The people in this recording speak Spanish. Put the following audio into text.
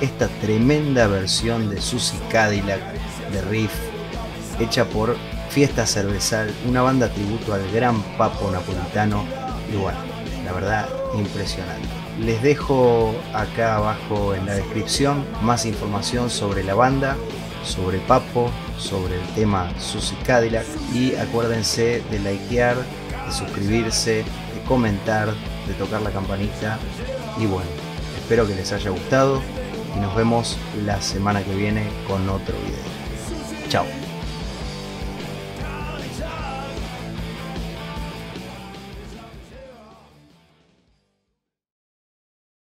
esta tremenda versión de Susie Cadillac de Riff, hecha por Fiesta Cervezal, una banda tributo al gran papo napolitano. Y bueno, la verdad, impresionante. Les dejo acá abajo en la descripción más información sobre la banda, sobre Papo, sobre el tema Susie Cadillac. Y acuérdense de likear, de suscribirse, de comentar, de tocar la campanita. Y bueno, espero que les haya gustado y nos vemos la semana que viene con otro video. Chao.